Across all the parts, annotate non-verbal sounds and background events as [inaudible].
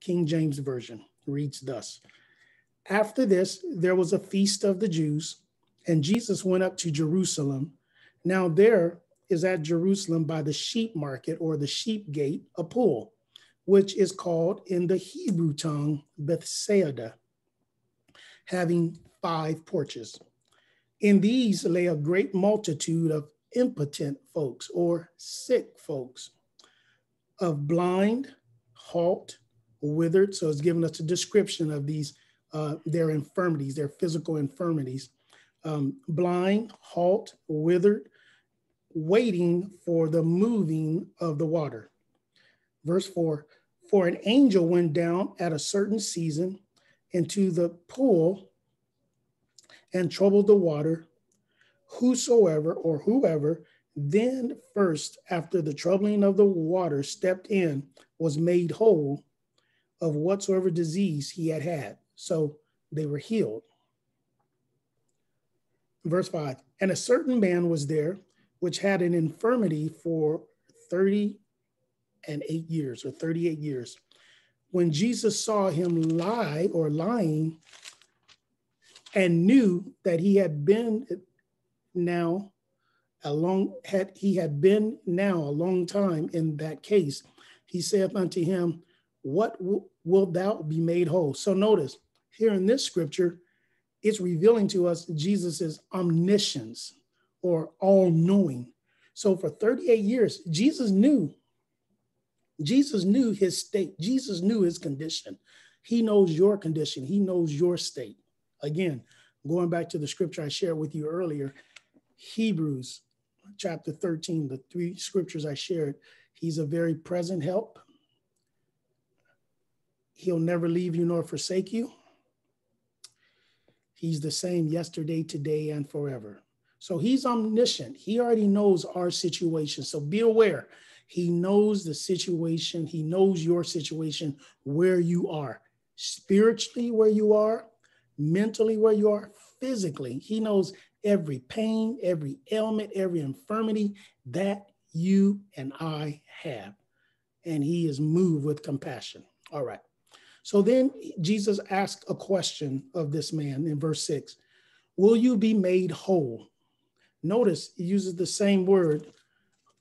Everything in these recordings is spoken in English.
King James Version reads thus After this, there was a feast of the Jews, and Jesus went up to Jerusalem. Now, there is at Jerusalem by the sheep market or the sheep gate a pool, which is called in the Hebrew tongue Bethesda, having five porches. In these lay a great multitude of impotent folks or sick folks, of blind, halt, withered. So it's giving us a description of these, uh, their infirmities, their physical infirmities. Um, blind, halt, withered, waiting for the moving of the water. Verse 4 For an angel went down at a certain season into the pool and troubled the water. Whosoever or whoever then first, after the troubling of the water, stepped in, was made whole of whatsoever disease he had had. So they were healed. Verse 5 And a certain man was there which had an infirmity for 30 and eight years or 38 years. When Jesus saw him lie or lying and knew that he had been now a long had he had been now a long time in that case, he saith unto him, What wilt thou be made whole? So notice here in this scripture, it's revealing to us Jesus' omniscience or all knowing. So for 38 years, Jesus knew. Jesus knew his state. Jesus knew his condition. He knows your condition. He knows your state. Again, going back to the scripture I shared with you earlier, Hebrews chapter 13, the three scriptures I shared, he's a very present help. He'll never leave you nor forsake you. He's the same yesterday, today, and forever. So he's omniscient. He already knows our situation. So be aware. He knows the situation. He knows your situation, where you are, spiritually, where you are, mentally, where you are, physically. He knows every pain, every ailment, every infirmity that you and I have. And he is moved with compassion. All right. So then Jesus asked a question of this man in verse six Will you be made whole? Notice he uses the same word,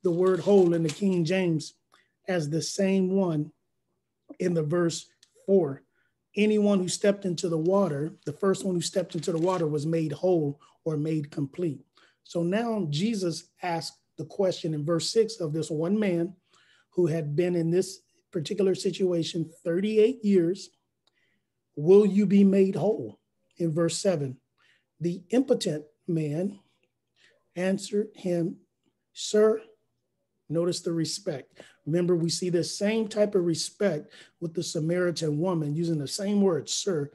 the word whole in the King James, as the same one in the verse four. Anyone who stepped into the water, the first one who stepped into the water was made whole or made complete. So now Jesus asked the question in verse six of this one man who had been in this particular situation 38 years Will you be made whole? In verse seven, the impotent man answered him, Sir, notice the respect. Remember, we see the same type of respect with the Samaritan woman using the same word, sir,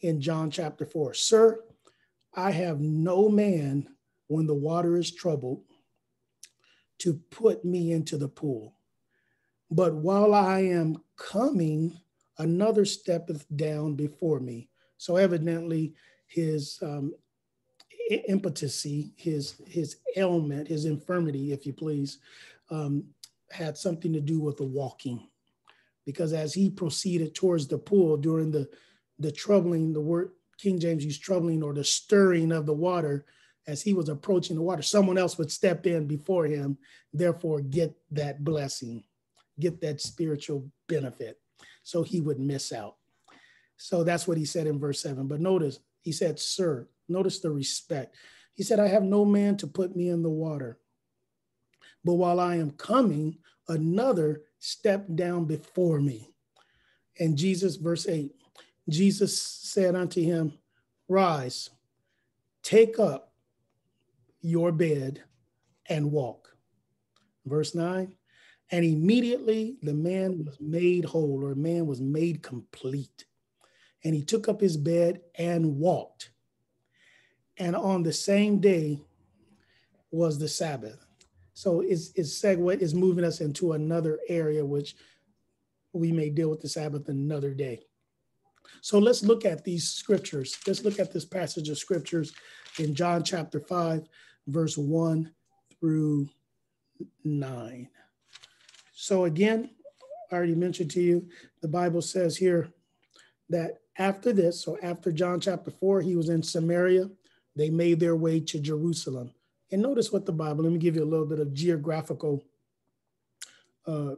in John chapter 4. Sir, I have no man when the water is troubled to put me into the pool. But while I am coming, another steppeth down before me. So evidently, his um, impotency, his his ailment, his infirmity, if you please, um, had something to do with the walking, because as he proceeded towards the pool during the the troubling, the word King James used troubling or the stirring of the water, as he was approaching the water, someone else would step in before him, therefore get that blessing, get that spiritual benefit, so he would miss out. So that's what he said in verse seven. But notice he said, "Sir." Notice the respect. He said, "I have no man to put me in the water." But while I am coming, another stepped down before me. And Jesus, verse 8, Jesus said unto him, Rise, take up your bed and walk. Verse 9, and immediately the man was made whole, or man was made complete. And he took up his bed and walked. And on the same day was the Sabbath. So it's, it's segue is moving us into another area, which we may deal with the Sabbath another day. So let's look at these scriptures. Let's look at this passage of scriptures in John chapter 5, verse 1 through 9. So again, I already mentioned to you the Bible says here that after this, so after John chapter 4, he was in Samaria, they made their way to Jerusalem. And notice what the Bible, let me give you a little bit of geographical uh,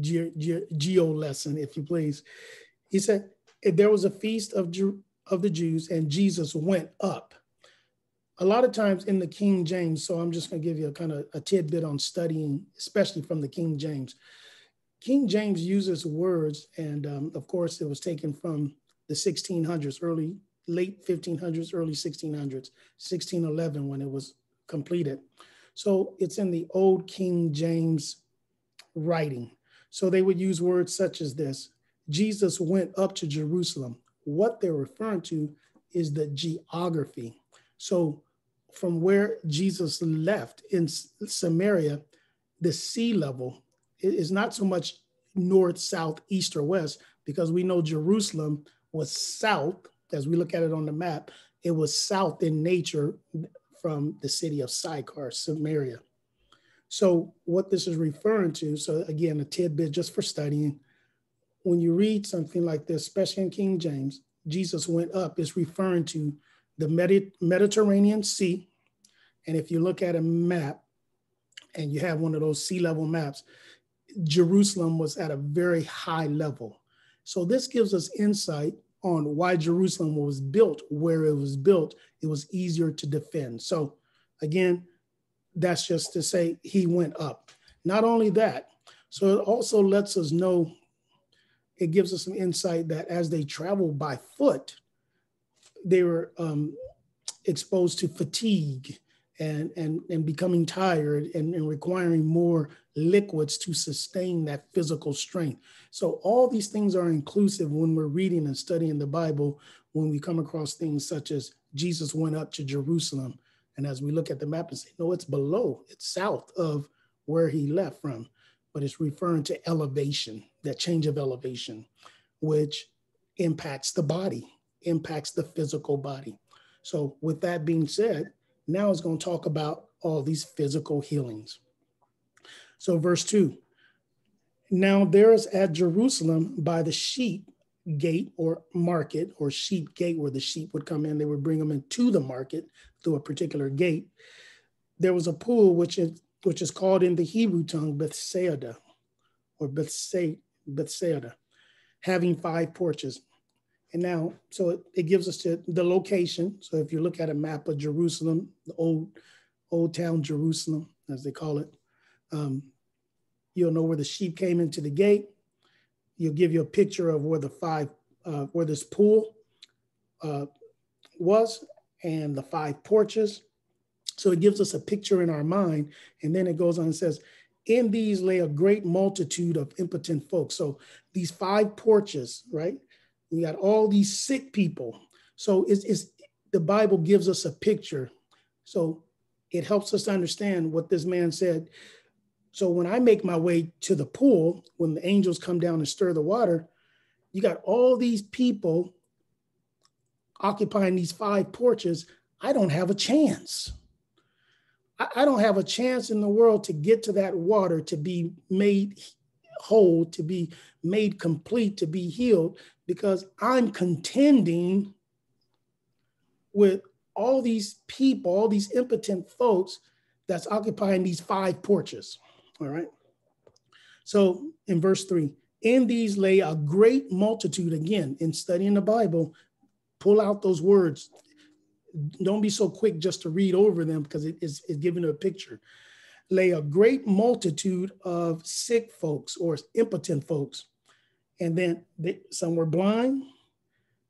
ge- ge- geo lesson, if you please. He said, there was a feast of, Ju- of the Jews, and Jesus went up. A lot of times in the King James, so I'm just going to give you a kind of a tidbit on studying, especially from the King James. King James uses words, and um, of course, it was taken from the 1600s, early, late 1500s, early 1600s, 1611 when it was completed. So it's in the old King James writing. So they would use words such as this Jesus went up to Jerusalem. What they're referring to is the geography. So from where Jesus left in Samaria, the sea level is not so much north, south, east, or west, because we know Jerusalem was south, as we look at it on the map, it was south in nature from the city of Sychar, Samaria. So, what this is referring to, so again, a tidbit just for studying, when you read something like this, especially in King James, Jesus went up, is referring to the Mediterranean Sea. And if you look at a map and you have one of those sea level maps, Jerusalem was at a very high level. So, this gives us insight on why Jerusalem was built where it was built. It was easier to defend. So, again, that's just to say he went up. Not only that, so it also lets us know, it gives us some insight that as they traveled by foot, they were um, exposed to fatigue and, and, and becoming tired and, and requiring more liquids to sustain that physical strength. So all these things are inclusive when we're reading and studying the Bible, when we come across things such as Jesus went up to Jerusalem. And as we look at the map and say, no, it's below, it's south of where he left from, but it's referring to elevation, that change of elevation, which impacts the body, impacts the physical body. So, with that being said, now it's going to talk about all these physical healings. So, verse 2 Now there is at Jerusalem by the sheep gate or market or sheep gate where the sheep would come in, they would bring them into the market through a particular gate. There was a pool which is which is called in the Hebrew tongue Bethesda or Bethsaida, having five porches. And now, so it, gives us the, the location. So if you look at a map of Jerusalem, the old old town Jerusalem, as they call it, um, you'll know where the sheep came into the gate you'll give you a picture of where the five, uh, where this pool uh, was and the five porches. So it gives us a picture in our mind. And then it goes on and says, in these lay a great multitude of impotent folks. So these five porches, right? You got all these sick people. So it's, it's the Bible gives us a picture. So it helps us understand what this man said. So when I make my way to the pool, when the angels come down and stir the water, you got all these people occupying these five porches. I don't have a chance. I, don't have a chance in the world to get to that water to be made whole, to be made complete, to be healed, because I'm contending with all these people, all these impotent folks that's occupying these five porches. All right. So in verse three, in these lay a great multitude. Again, in studying the Bible, pull out those words. Don't be so quick just to read over them because it is it's giving a picture. Lay a great multitude of sick folks or impotent folks. And then they, some were blind,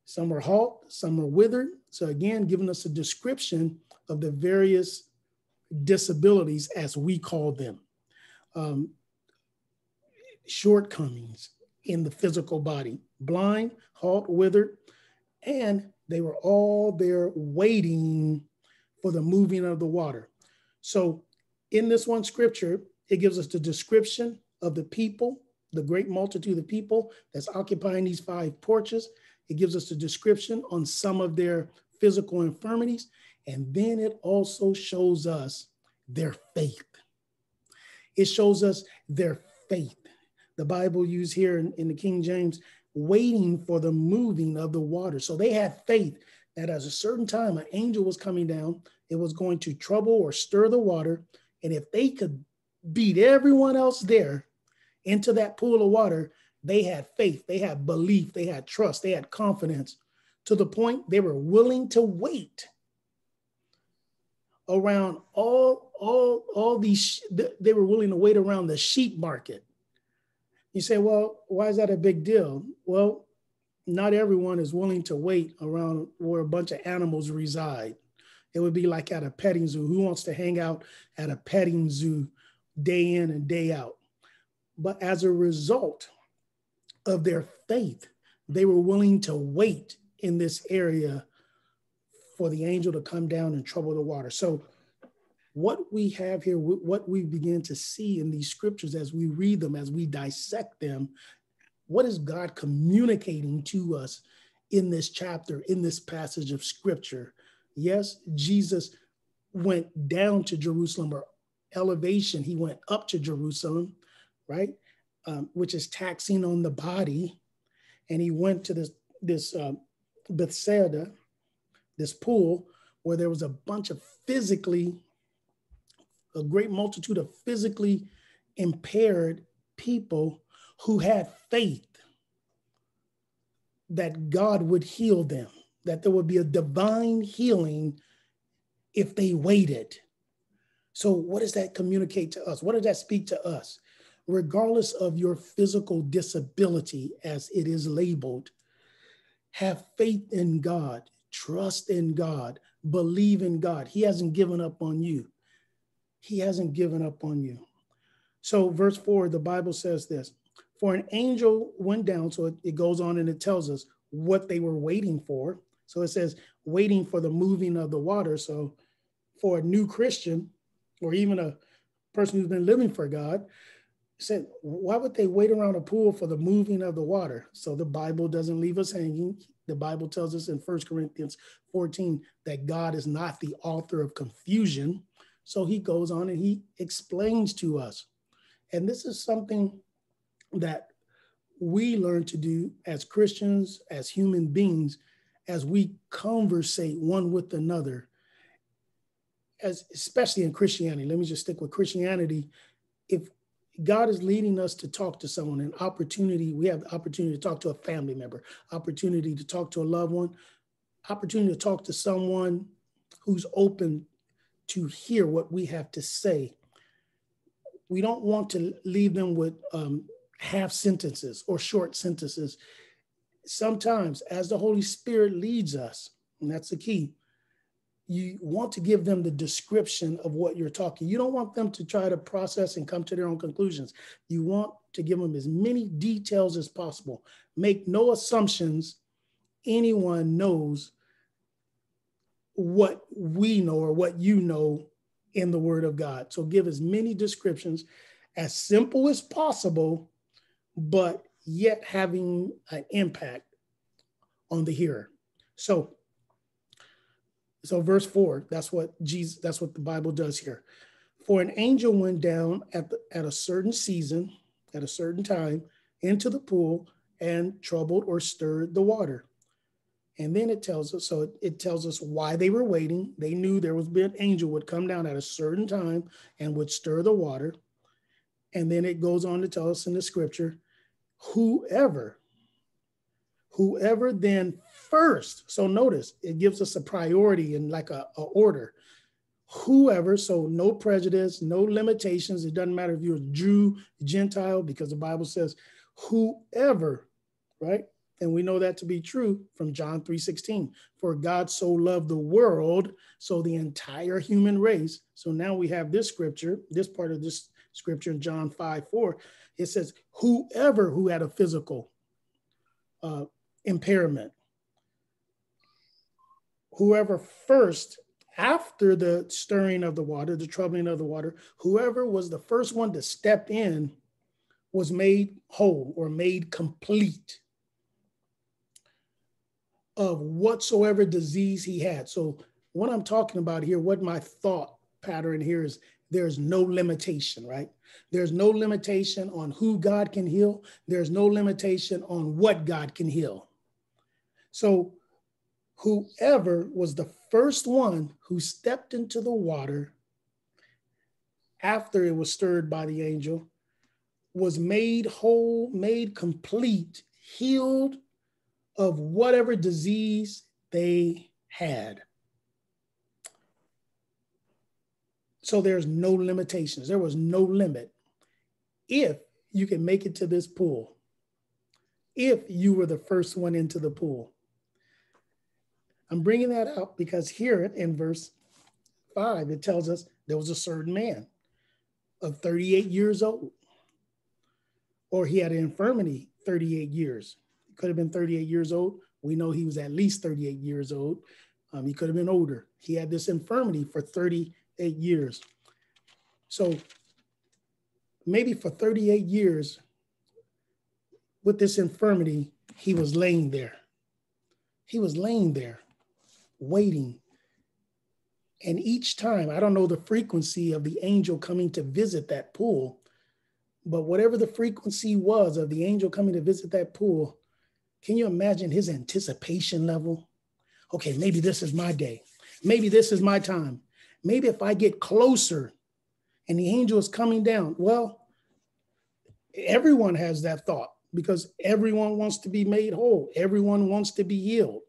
some were halt, some were withered. So again, giving us a description of the various disabilities as we call them um, shortcomings in the physical body blind, halt, withered, and they were all there waiting for the moving of the water. So, in this one scripture, it gives us the description of the people, the great multitude of people that's occupying these five porches. It gives us the description on some of their physical infirmities. And then it also shows us their faith. It shows us their faith. The Bible used here in, in the King James, waiting for the moving of the water. So they had faith that at a certain time, an angel was coming down. It was going to trouble or stir the water. And if they could beat everyone else there into that pool of water, they had faith, they had belief, they had trust, they had confidence to the point they were willing to wait around all all all these they were willing to wait around the sheep market. You say well why is that a big deal? Well not everyone is willing to wait around where a bunch of animals reside it would be like at a petting zoo who wants to hang out at a petting zoo day in and day out but as a result of their faith they were willing to wait in this area for the angel to come down and trouble the water. So, what we have here, what we begin to see in these scriptures as we read them, as we dissect them, what is God communicating to us in this chapter, in this passage of scripture? Yes, Jesus went down to Jerusalem or elevation, he went up to Jerusalem, right? Um, which is taxing on the body. And he went to this, this uh, Bethsaida, this pool where there was a bunch of physically, a great multitude of physically impaired people who had faith that God would heal them, that there would be a divine healing if they waited. So, what does that communicate to us? What does that speak to us? Regardless of your physical disability, as it is labeled, have faith in God, trust in God, believe in God. He hasn't given up on you. He hasn't given up on you. So, verse four, the Bible says this For an angel went down, so it, it goes on and it tells us what they were waiting for. So it says, waiting for the moving of the water. So, for a new Christian or even a person who's been living for God, said, why would they wait around a pool for the moving of the water? So the Bible doesn't leave us hanging. The Bible tells us in First Corinthians 14 that God is not the author of confusion. So he goes on and he explains to us. And this is something that we learn to do as Christians, as human beings, as we conversate one with another, as especially in Christianity. Let me just stick with Christianity. If God is leading us to talk to someone, an opportunity. We have the opportunity to talk to a family member, opportunity to talk to a loved one, opportunity to talk to someone who's open to hear what we have to say. We don't want to leave them with um, half sentences or short sentences. Sometimes, as the Holy Spirit leads us, and that's the key, you want to give them the description of what you're talking. You don't want them to try to process and come to their own conclusions. You want to give them as many details as possible. Make no assumptions anyone knows what we know or what you know in the Word of God. So give as many descriptions as simple as possible, but yet having an impact on the hearer. So so verse four, that's what Jesus, that's what the Bible does here. For an angel went down at, the, at a certain season, at a certain time, into the pool and troubled or stirred the water. And then it tells us, so it, it tells us why they were waiting. They knew there was an angel would come down at a certain time and would stir the water. And then it goes on to tell us in the scripture, whoever, whoever then first. So notice it gives us a priority and like a, a order. Whoever, so no prejudice, no limitations. It doesn't matter if you're Jew, Gentile, because the Bible says whoever, right? And we know that to be true from John 3:16. For God so loved the world, so the entire human race. So now we have this scripture, this part of this scripture in John 5 4. It says, whoever who had a physical uh, impairment, whoever first, after the stirring of the water, the troubling of the water, whoever was the first one to step in was made whole or made complete of whatsoever disease he had. So, what I'm talking about here, what my thought pattern here is there's no limitation, right? There's no limitation on who God can heal. There's no limitation on what God can heal. So, whoever was the first one who stepped into the water after it was stirred by the angel was made whole, made complete, healed of whatever disease they had. So there's no limitations. There was no limit. If you can make it to this pool, if you were the first one into the pool. I'm bringing that up because here in verse five, it tells us there was a certain man of 38 years old, or he had an infirmity 38 years. He could have been 38 years old. We know he was at least 38 years old. Um, he could have been older. He had this infirmity for 30 eight years. So maybe for 38 years with this infirmity, he was laying there. He was laying there waiting. And each time, I don't know the frequency of the angel coming to visit that pool, but whatever the frequency was of the angel coming to visit that pool, can you imagine his anticipation level? Okay, maybe this is my day. Maybe this is my time maybe if I get closer and the angel is coming down, well, everyone has that thought because everyone wants to be made whole, everyone wants to be healed.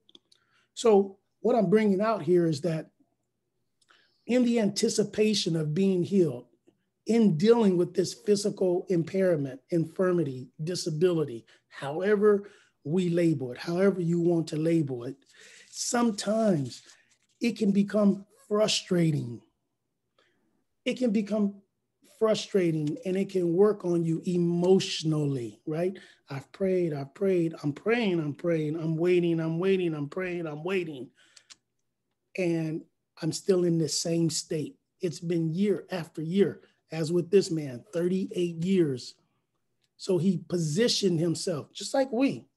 So, what I'm bringing out here is that in the anticipation of being healed, in dealing with this physical impairment, infirmity, disability, however we label it, however you want to label it, sometimes it can become frustrating. It can become frustrating and it can work on you emotionally, right? I've prayed, I've prayed, I'm praying, I'm praying, I'm waiting, I'm waiting, I'm praying, I'm waiting. And I'm still in the same state. It's been year after year, as with this man, 38 years. So he positioned himself, just like we.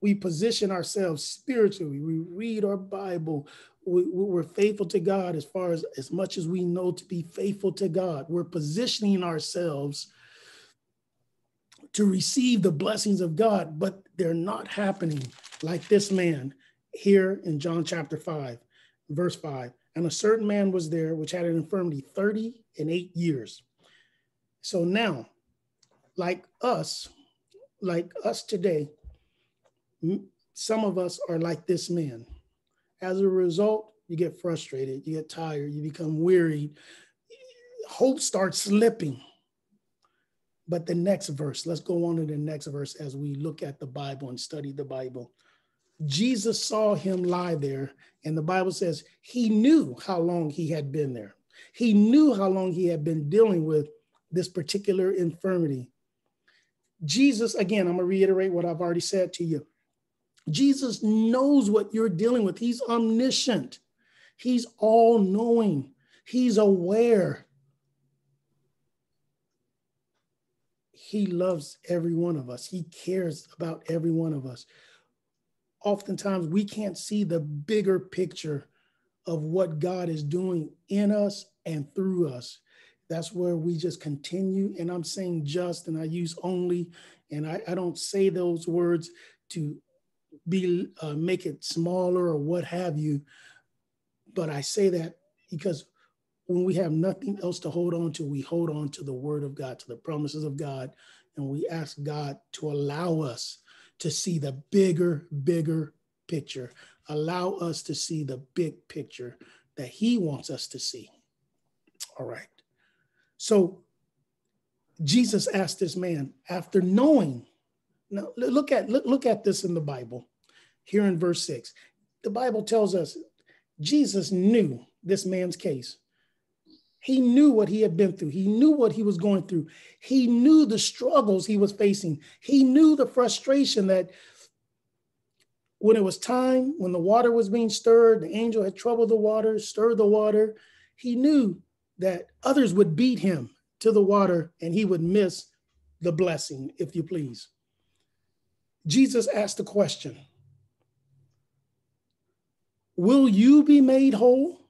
We position ourselves spiritually. We read our Bible we, we're faithful to God as far as as much as we know to be faithful to God. We're positioning ourselves to receive the blessings of God, but they're not happening like this man here in John chapter 5, verse 5. And a certain man was there which had an infirmity 30 and 8 years. So now, like us, like us today, some of us are like this man as a result, you get frustrated, you get tired, you become wearied. Hope starts slipping. But the next verse, let's go on to the next verse as we look at the Bible and study the Bible. Jesus saw him lie there, and the Bible says he knew how long he had been there. He knew how long he had been dealing with this particular infirmity. Jesus, again, I'm going to reiterate what I've already said to you. Jesus knows what you're dealing with. He's omniscient, He's all knowing, He's aware. He loves every one of us, He cares about every one of us. Oftentimes, we can't see the bigger picture of what God is doing in us and through us. That's where we just continue. And I'm saying just, and I use only, and I, I don't say those words to be uh, make it smaller or what have you. But I say that because when we have nothing else to hold on to, we hold on to the word of God, to the promises of God, and we ask God to allow us to see the bigger, bigger picture. Allow us to see the big picture that He wants us to see. All right. So Jesus asked this man after knowing now look at look, look at this in the Bible, here in verse six. The Bible tells us Jesus knew this man's case. He knew what he had been through. He knew what he was going through. He knew the struggles he was facing. He knew the frustration that when it was time, when the water was being stirred, the angel had troubled the water, stirred the water. He knew that others would beat him to the water and he would miss the blessing, if you please. Jesus asked the question Will you be made whole?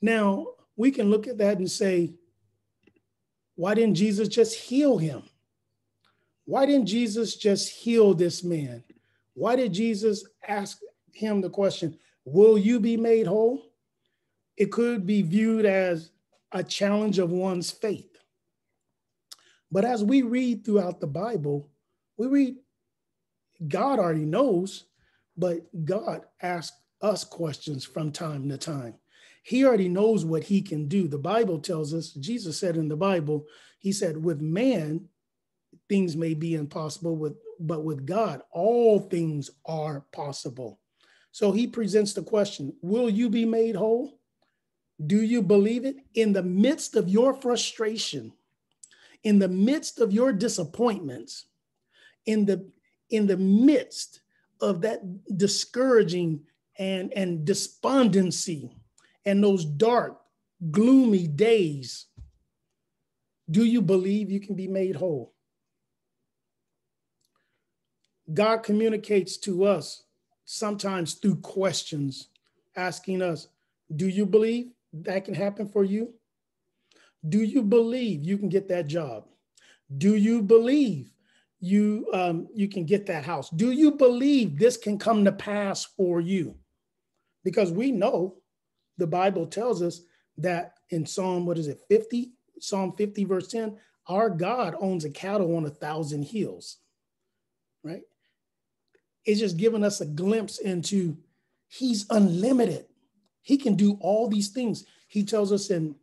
Now, we can look at that and say, why didn't Jesus just heal him? Why didn't Jesus just heal this man? Why did Jesus ask him the question, Will you be made whole? It could be viewed as a challenge of one's faith. But as we read throughout the Bible, we read God already knows, but God asks us questions from time to time. He already knows what he can do. The Bible tells us, Jesus said in the Bible, he said, with man, things may be impossible, with, but with God, all things are possible. So he presents the question Will you be made whole? Do you believe it? In the midst of your frustration, in the midst of your disappointments, in the in the midst of that discouraging and, and despondency and those dark, gloomy days, do you believe you can be made whole? God communicates to us sometimes through questions, asking us, Do you believe that can happen for you? Do you believe you can get that job? Do you believe you um, you can get that house? Do you believe this can come to pass for you? Because we know the Bible tells us that in Psalm, what is it, 50? Psalm 50, verse 10, our God owns a cattle on a thousand hills, right? It's just giving us a glimpse into he's unlimited. He can do all these things. He tells us in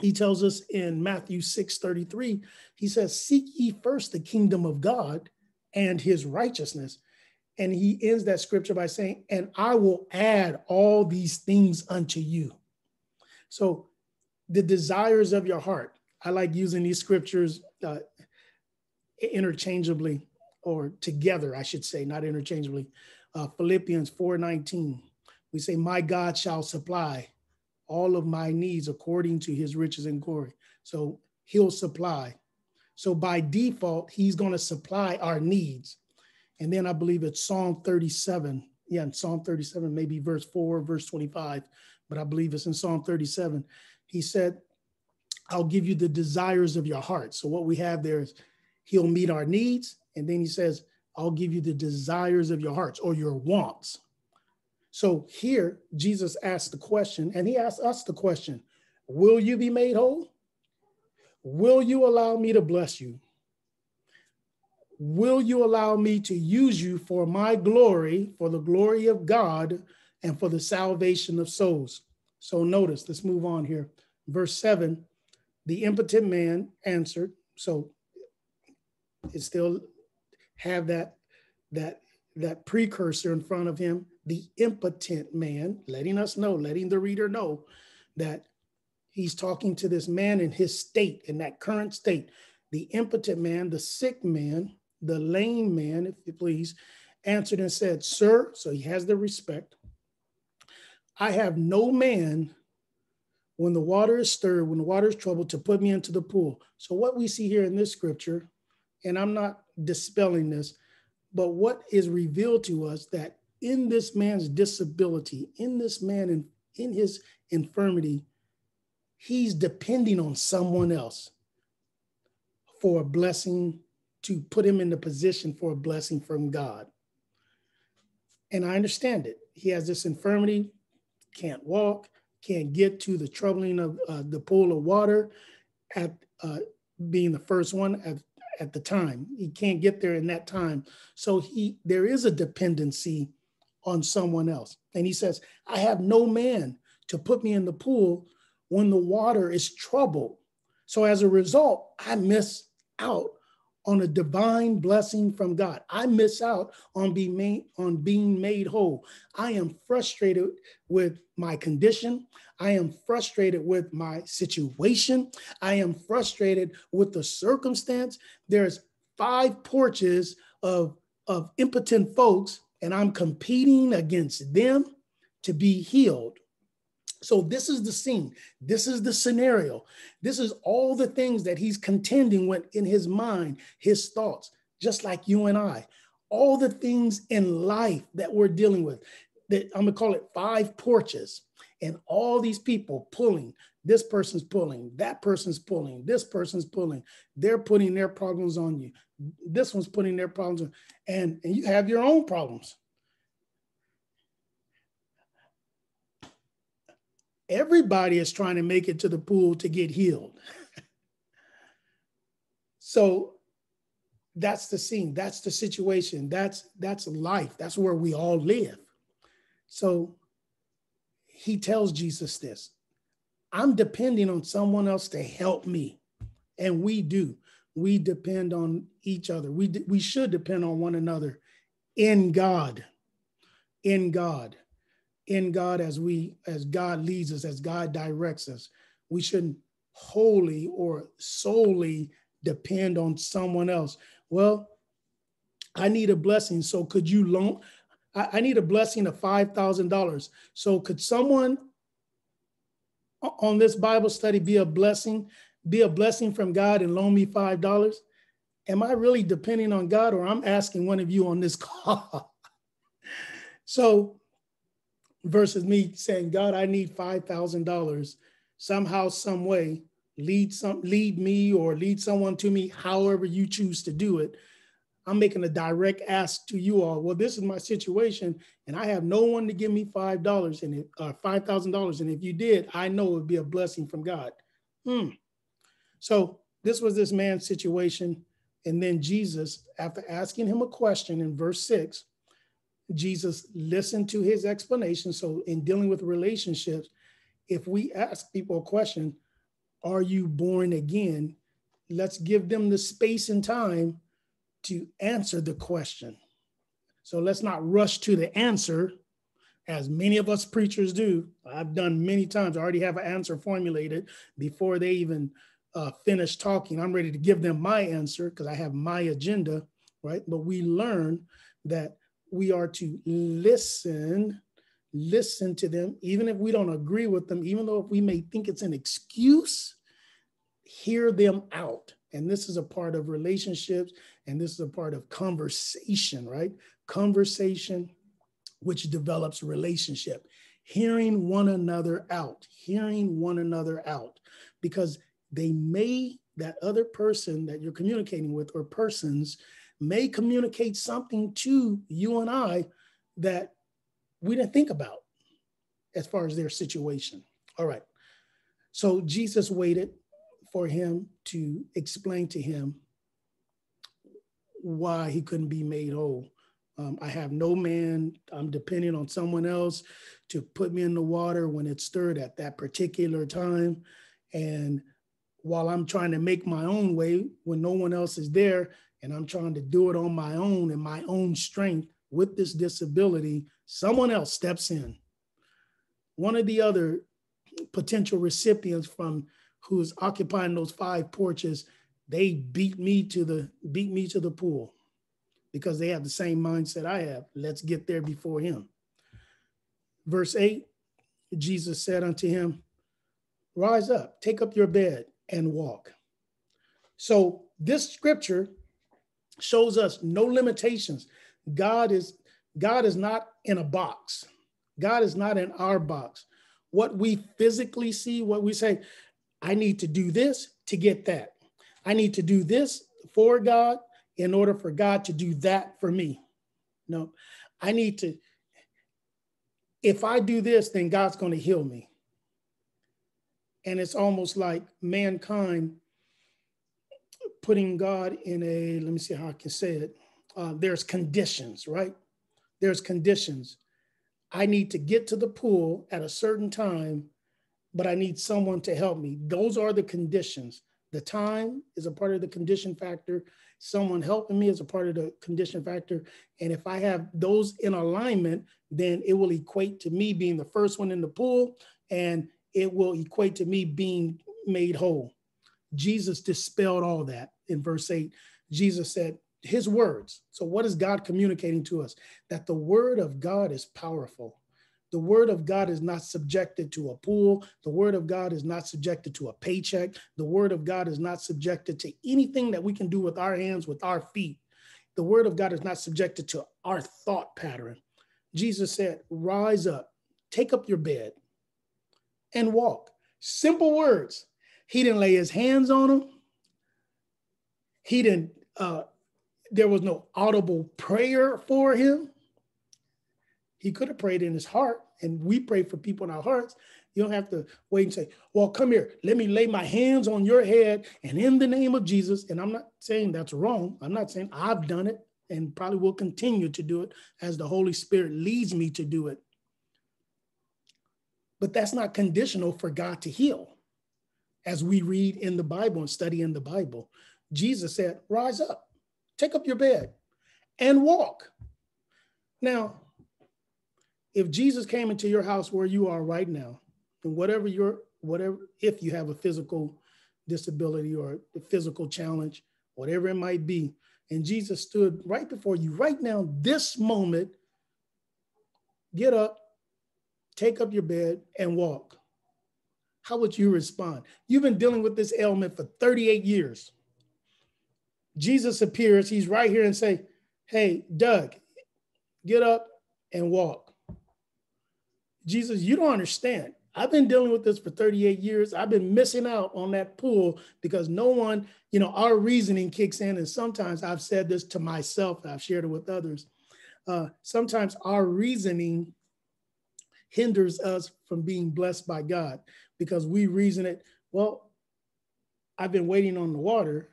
he tells us in Matthew 6 33, he says, Seek ye first the kingdom of God and his righteousness. And he ends that scripture by saying, And I will add all these things unto you. So the desires of your heart, I like using these scriptures uh, interchangeably or together, I should say, not interchangeably. Uh, Philippians 4 19, we say, My God shall supply all of my needs according to his riches and glory. So he'll supply. So by default, he's going to supply our needs. And then I believe it's Psalm 37. Yeah, in Psalm 37, maybe verse 4, verse 25, but I believe it's in Psalm 37. He said, I'll give you the desires of your heart. So what we have there is he'll meet our needs. And then he says, I'll give you the desires of your hearts or your wants. So here, Jesus asked the question, and he asked us the question Will you be made whole? Will you allow me to bless you? Will you allow me to use you for my glory, for the glory of God, and for the salvation of souls? So notice, let's move on here. Verse 7 the impotent man answered. So it still have that that that precursor in front of him the impotent man, letting us know, letting the reader know that he's talking to this man in his state, in that current state. The impotent man, the sick man, the lame man, if you please, answered and said, Sir, so he has the respect. I have no man when the water is stirred, when the water is troubled, to put me into the pool. So, what we see here in this scripture, and I'm not dispelling this, but what is revealed to us that in this man's disability, in this man, in, in his infirmity, he's depending on someone else for a blessing to put him in the position for a blessing from God. And I understand it. He has this infirmity, can't walk, can't get to the troubling of uh, the pool of water at uh, being the first one at, at the time. He can't get there in that time. So he there is a dependency on someone else. And he says, I have no man to put me in the pool when the water is troubled. So as a result, I miss out on a divine blessing from God. I miss out on being made, on being made whole. I am frustrated with my condition. I am frustrated with my situation. I am frustrated with the circumstance. There's five porches of, of impotent folks and I'm competing against them to be healed. So, this is the scene. This is the scenario. This is all the things that he's contending with in his mind, his thoughts, just like you and I. All the things in life that we're dealing with, that I'm gonna call it five porches. And all these people pulling. This person's pulling, that person's pulling, this person's pulling. They're putting their problems on you. This one's putting their problems on, and, and you have your own problems. Everybody is trying to make it to the pool to get healed. [laughs] so that's the scene, that's the situation, that's that's life, that's where we all live. So he tells Jesus this I'm depending on someone else to help me. And we do. We depend on each other. We, we should depend on one another in God. In God. In God as we as God leads us, as God directs us. We shouldn't wholly or solely depend on someone else. Well, I need a blessing. So could you loan I, I need a blessing of $5,000. So could someone on this Bible study be a blessing, be a blessing from God and loan me $5? Am I really depending on God or I'm asking one of you on this [laughs] call? so versus me saying, God, I need $5,000 somehow, some way, lead some, lead me or lead someone to me, however you choose to do it. I'm making a direct ask to you all. Well, this is my situation, and I have no one to give me five dollars and if, uh, five thousand dollars. And if you did, I know it would be a blessing from God. Hmm. So this was this man's situation, and then Jesus, after asking him a question in verse six, Jesus listened to his explanation. So in dealing with relationships, if we ask people a question, "Are you born again?" Let's give them the space and time to answer the question. So let's not rush to the answer, as many of us preachers do. I've done many times. I already have an answer formulated before they even uh, finish talking. I'm ready to give them my answer because I have my agenda, right? But we learn that we are to listen, listen to them, even if we don't agree with them, even though if we may think it's an excuse, hear them out. And this is a part of relationships and this is a part of conversation, right? Conversation, which develops relationship, hearing one another out, hearing one another out, because they may, that other person that you're communicating with or persons may communicate something to you and I that we didn't think about as far as their situation. All right. So Jesus waited for him to explain to him why he couldn't be made whole. Um, I have no man. I'm depending on someone else to put me in the water when it's stirred at that particular time. And while I'm trying to make my own way when no one else is there, and I'm trying to do it on my own and my own strength with this disability, someone else steps in. One of the other potential recipients from who's occupying those five porches they beat me to the beat me to the pool because they have the same mindset I have. Let's get there before him. Verse 8, Jesus said unto him, Rise up, take up your bed and walk. So this scripture shows us no limitations. God is God is not in a box. God is not in our box. What we physically see, what we say, I need to do this to get that. I need to do this for God in order for God to do that for me. No, I need to, if I do this, then God's going to heal me. And it's almost like mankind putting God in a, let me see how I can say it. Uh, there's conditions, right? There's conditions. I need to get to the pool at a certain time, but I need someone to help me. Those are the conditions. The time is a part of the condition factor. Someone helping me is a part of the condition factor. And if I have those in alignment, then it will equate to me being the first one in the pool and it will equate to me being made whole. Jesus dispelled all that in verse 8. Jesus said, his words. So, what is God communicating to us? That the word of God is powerful. The word of God is not subjected to a pool. The word of God is not subjected to a paycheck. The word of God is not subjected to anything that we can do with our hands, with our feet. The word of God is not subjected to our thought pattern. Jesus said, Rise up, take up your bed, and walk. Simple words. He didn't lay his hands on him. He didn't, uh, there was no audible prayer for him. He could have prayed in his heart, and we pray for people in our hearts. You don't have to wait and say, Well, come here, let me lay my hands on your head, and in the name of Jesus. And I'm not saying that's wrong. I'm not saying I've done it and probably will continue to do it as the Holy Spirit leads me to do it. But that's not conditional for God to heal. As we read in the Bible and study in the Bible, Jesus said, Rise up, take up your bed, and walk. Now, if Jesus came into your house where you are right now, and whatever your whatever, if you have a physical disability or a physical challenge, whatever it might be, and Jesus stood right before you, right now, this moment, get up, take up your bed, and walk. How would you respond? You've been dealing with this ailment for 38 years. Jesus appears, he's right here and say, Hey, Doug, get up and walk. Jesus, you don't understand. I've been dealing with this for 38 years. I've been missing out on that pool because no one, you know, our reasoning kicks in. And sometimes I've said this to myself, I've shared it with others. Uh, sometimes our reasoning hinders us from being blessed by God because we reason it, well, I've been waiting on the water.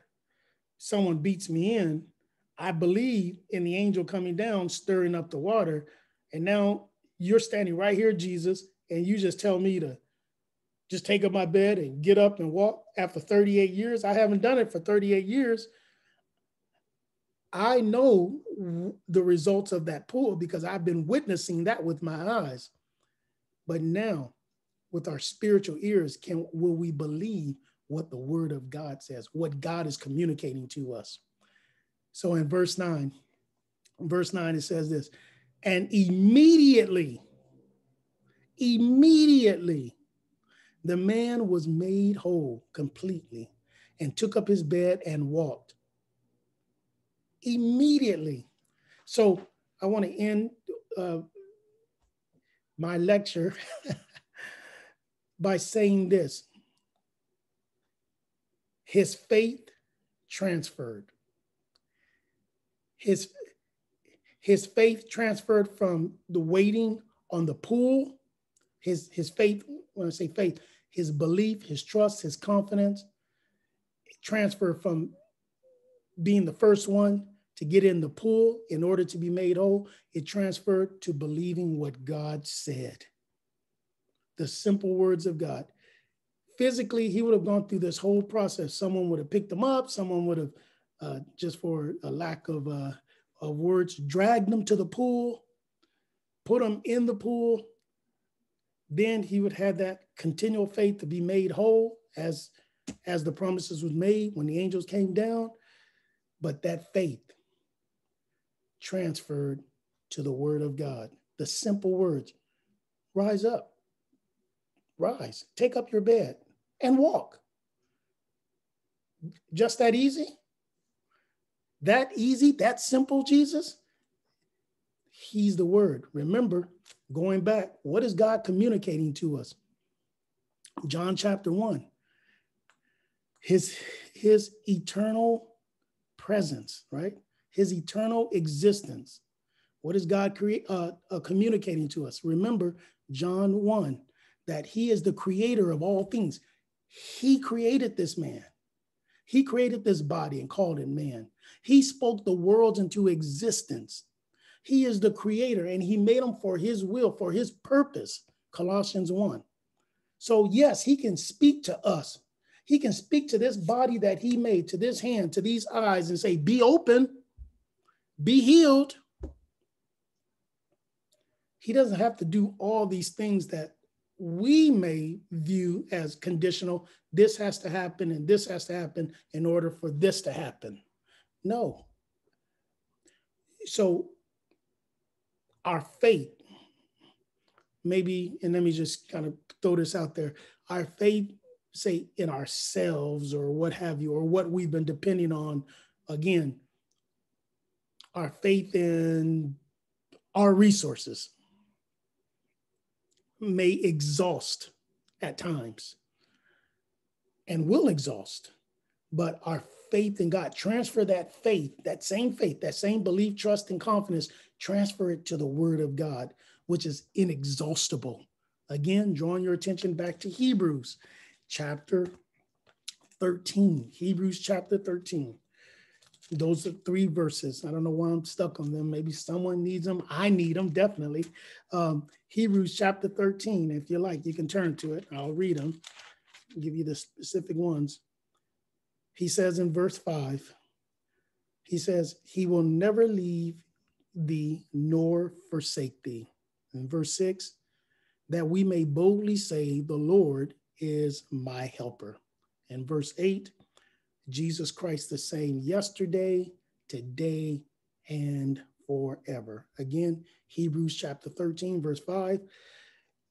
Someone beats me in. I believe in the angel coming down, stirring up the water. And now you're standing right here, Jesus, and you just tell me to just take up my bed and get up and walk after 38 years. I haven't done it for 38 years. I know the results of that pool because I've been witnessing that with my eyes. But now, with our spiritual ears, can will we believe what the word of God says, what God is communicating to us? So in verse 9, verse 9, it says this, and immediately Immediately, the man was made whole completely and took up his bed and walked. Immediately. So I want to end uh, my lecture [laughs] by saying this his faith transferred. His, his faith transferred from the waiting on the pool his his faith, when I say faith, his belief, his trust, his confidence transferred from being the first one to get in the pool in order to be made whole, it transferred to believing what God said. The simple words of God. Physically, he would have gone through this whole process. Someone would have picked him up, someone would have, uh, just for a lack of, uh, of words, dragged them to the pool, put them in the pool, then he would have that continual faith to be made whole as as the promises was made when the angels came down. But that faith transferred to the word of god. The simple words rise up rise take up your bed and walk. Just that easy that easy that simple jesus he's the word remember going back, what is God communicating to us? John chapter 1. His, his eternal presence, right? His eternal existence. What is God create, uh, uh, communicating to us? Remember, John 1, that he is the creator of all things. He created this man. He created this body and called it man. He spoke the worlds into existence. He is the creator and he made them for his will, for his purpose. Colossians 1. So, yes, he can speak to us. He can speak to this body that he made, to this hand, to these eyes, and say, Be open, be healed. He doesn't have to do all these things that we may view as conditional. This has to happen and this has to happen in order for this to happen. No. So our faith, maybe, and let me just kind of throw this out there our faith, say, in ourselves or what have you, or what we've been depending on, again, our faith in our resources may exhaust at times and will exhaust. But our faith in God, transfer that faith, that same faith, that same belief, trust, and confidence, transfer it to the word of God, which is inexhaustible. Again, drawing your attention back to Hebrews chapter 13. Hebrews chapter 13. Those are three verses. I don't know why I'm stuck on them. Maybe someone needs them. I need them definitely. Um, Hebrews chapter 13. If you like, you can turn to it. I'll read them, give you the specific ones. He says in verse 5, he says, He will never leave thee nor forsake thee. In verse 6, that we may boldly say, The Lord is my helper. In verse 8, Jesus Christ the same yesterday, today, and forever. Again, Hebrews chapter 13, verse 5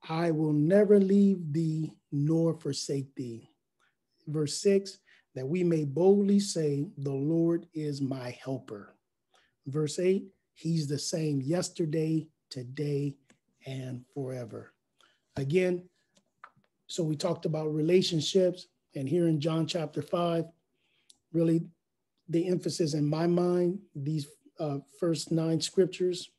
I will never leave thee nor forsake thee. Verse 6 that we may boldly say, The Lord is my helper. Verse 8 He's the same yesterday, today, and forever. Again, so we talked about relationships, and here in John chapter 5, really the emphasis in my mind, these uh, first nine scriptures,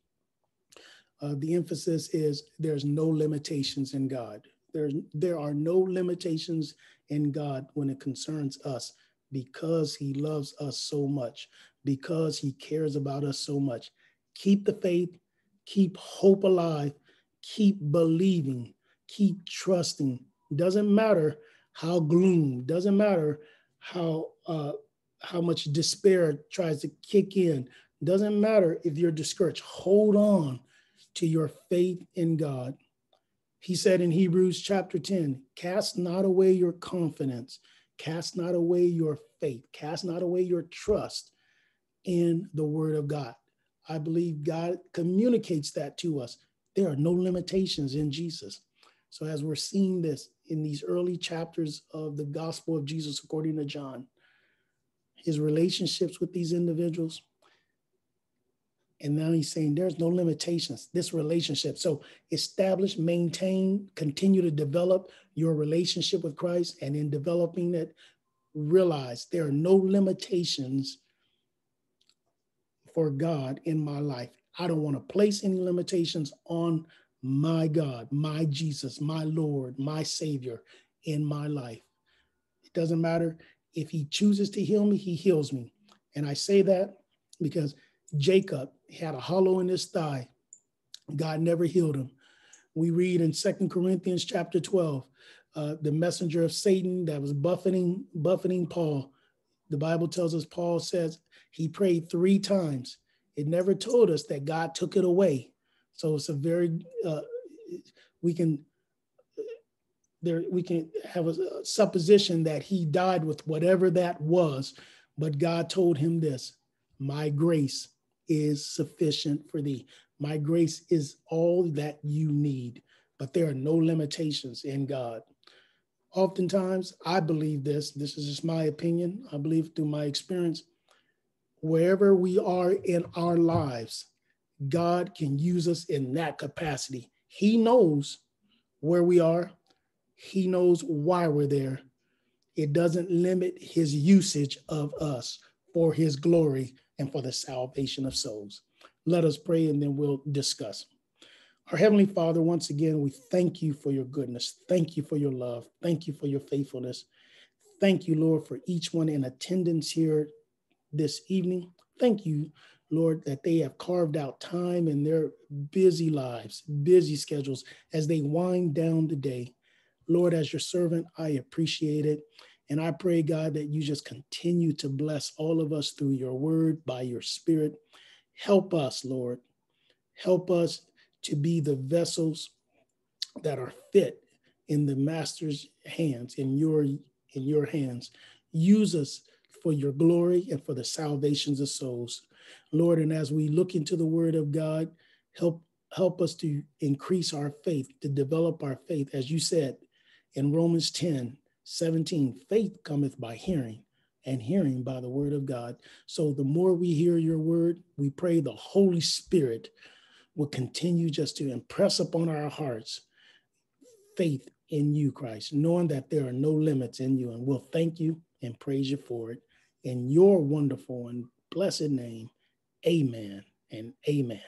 uh, the emphasis is there's no limitations in God. There's, there are no limitations in God when it concerns us because he loves us so much, because he cares about us so much. Keep the faith, keep hope alive, keep believing, keep trusting. Doesn't matter how gloom, doesn't matter how uh, how much despair tries to kick in. Doesn't matter if you're discouraged. Hold on to your faith in God. He said in Hebrews chapter 10, cast not away your confidence, cast not away your faith, cast not away your trust in the word of God. I believe God communicates that to us. There are no limitations in Jesus. So, as we're seeing this in these early chapters of the gospel of Jesus, according to John, his relationships with these individuals. And now he's saying there's no limitations, this relationship. So establish, maintain, continue to develop your relationship with Christ. And in developing it, realize there are no limitations for God in my life. I don't want to place any limitations on my God, my Jesus, my Lord, my Savior in my life. It doesn't matter if he chooses to heal me, he heals me. And I say that because Jacob had a hollow in his thigh. God never healed him. We read in Second Corinthians chapter 12, uh, the messenger of Satan that was buffeting, buffeting Paul. The Bible tells us Paul says he prayed three times. It never told us that God took it away. So it's a very, uh, we can there we can have a supposition that he died with whatever that was but god told him this my grace is sufficient for thee. My grace is all that you need but there are no limitations in god. Oftentimes i believe this this is just my opinion i believe through my experience wherever we are in our lives god can use us in that capacity. He knows where we are. He knows why we're there. It doesn't limit his usage of us for his glory and for the salvation of souls. Let us pray and then we'll discuss. Our Heavenly Father, once again, we thank you for your goodness. Thank you for your love. Thank you for your faithfulness. Thank you, Lord, for each one in attendance here this evening. Thank you, Lord, that they have carved out time in their busy lives, busy schedules as they wind down the day Lord, as your servant, I appreciate it. And I pray, God, that you just continue to bless all of us through your word, by your spirit. Help us, Lord. Help us to be the vessels that are fit in the master's hands, in your in your hands. Use us for your glory and for the salvations of souls. Lord, and as we look into the word of God, help help us to increase our faith, to develop our faith. As you said, in Romans 10 17, faith cometh by hearing, and hearing by the word of God. So the more we hear your word, we pray the Holy Spirit will continue just to impress upon our hearts faith in you, Christ, knowing that there are no limits in you. And we'll thank you and praise you for it. In your wonderful and blessed name, amen and amen.